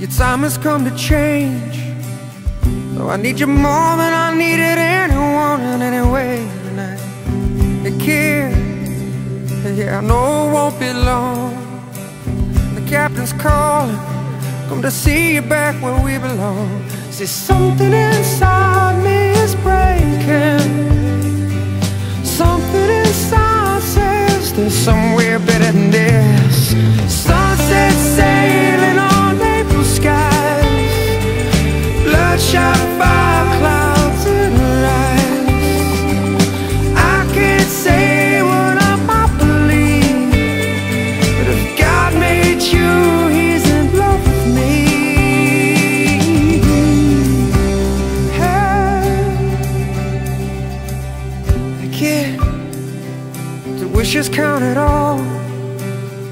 Your time has come to change. Though I need you more than I needed anyone in any way tonight. Hey kid, yeah, I know it won't be long. The captain's calling, come to see you back where we belong. See, something inside kid, do wishes count at all?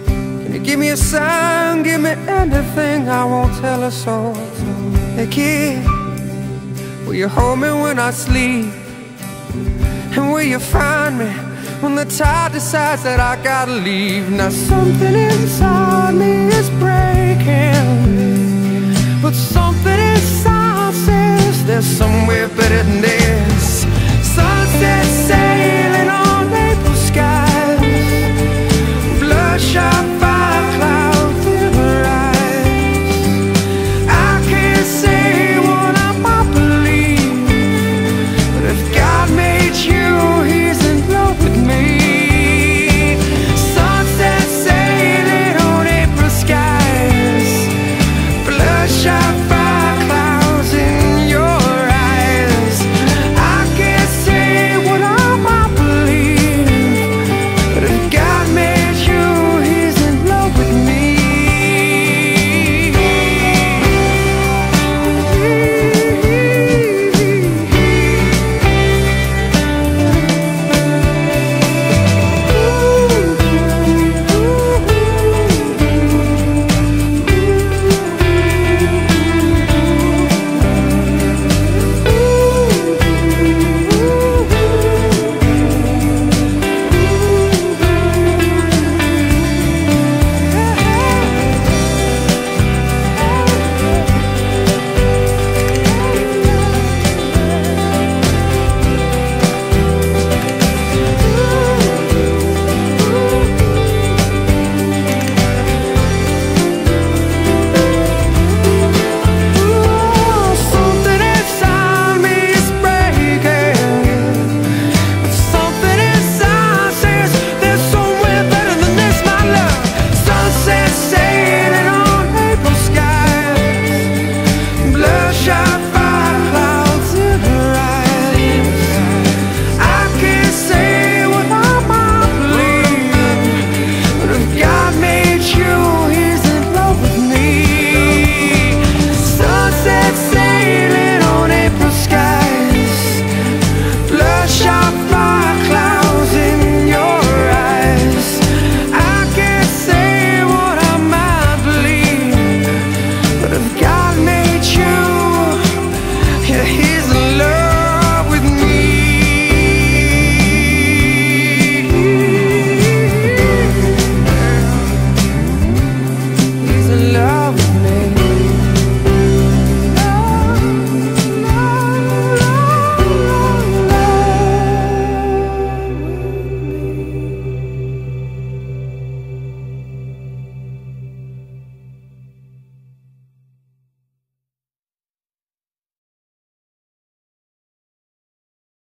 Can you give me a sign, give me anything, I won't tell a soul. Hey kid, will you hold me when I sleep? And will you find me when the tide decides that I gotta leave? Now something inside me is breaking But something inside says there's somewhere better than this